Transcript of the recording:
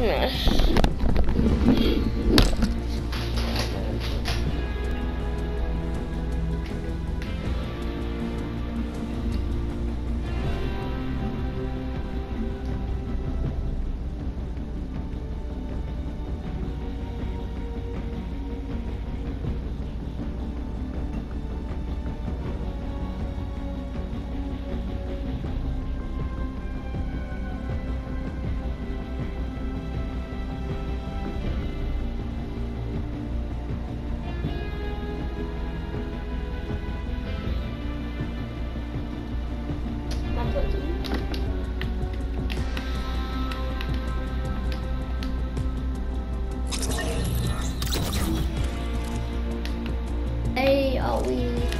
Christmas. We